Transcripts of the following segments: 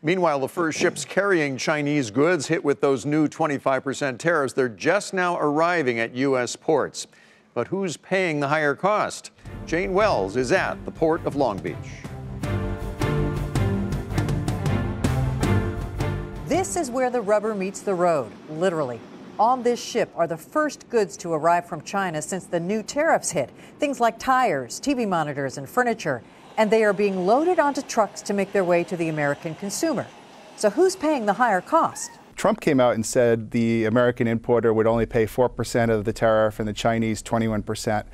Meanwhile, the first ships carrying Chinese goods hit with those new 25% tariffs, they're just now arriving at U.S. ports. But who's paying the higher cost? Jane Wells is at the port of Long Beach. This is where the rubber meets the road, literally. On this ship are the first goods to arrive from China since the new tariffs hit. Things like tires, TV monitors, and furniture and they are being loaded onto trucks to make their way to the American consumer. So who's paying the higher cost? Trump came out and said the American importer would only pay 4% of the tariff and the Chinese 21%.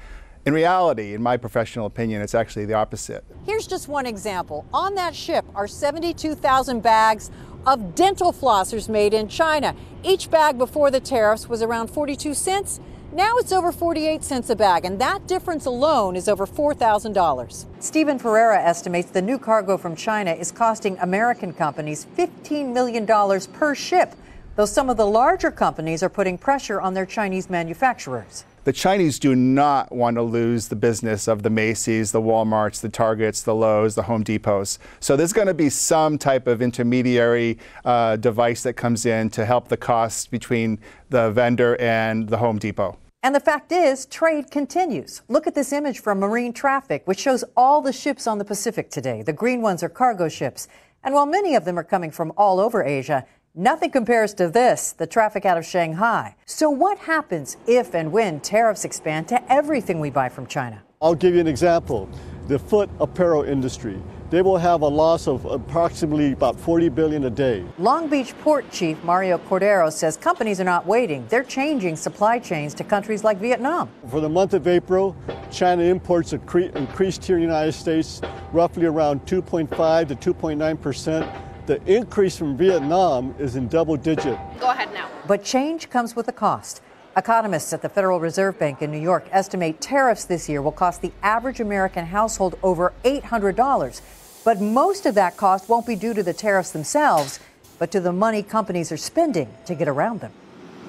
In reality, in my professional opinion, it's actually the opposite. Here's just one example. On that ship are 72,000 bags of dental flossers made in China. Each bag before the tariffs was around 42 cents. Now it's over 48 cents a bag, and that difference alone is over $4,000. Stephen Ferreira estimates the new cargo from China is costing American companies $15 million per ship, though some of the larger companies are putting pressure on their Chinese manufacturers. The Chinese do not want to lose the business of the Macy's, the Walmarts, the Targets, the Lowe's, the Home Depots. So there's going to be some type of intermediary uh, device that comes in to help the costs between the vendor and the Home Depot. And the fact is, trade continues. Look at this image from Marine Traffic, which shows all the ships on the Pacific today. The green ones are cargo ships. And while many of them are coming from all over Asia, nothing compares to this, the traffic out of Shanghai. So what happens if and when tariffs expand to everything we buy from China? I'll give you an example. The foot apparel industry they will have a loss of approximately about 40 billion a day. Long Beach Port Chief Mario Cordero says companies are not waiting. They're changing supply chains to countries like Vietnam. For the month of April, China imports increased here in the United States roughly around 2.5 to 2.9 percent. The increase from Vietnam is in double digit. Go ahead now. But change comes with a cost. Economists at the Federal Reserve Bank in New York estimate tariffs this year will cost the average American household over $800. But most of that cost won't be due to the tariffs themselves, but to the money companies are spending to get around them.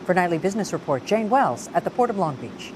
For Nightly Business Report, Jane Wells at the Port of Long Beach.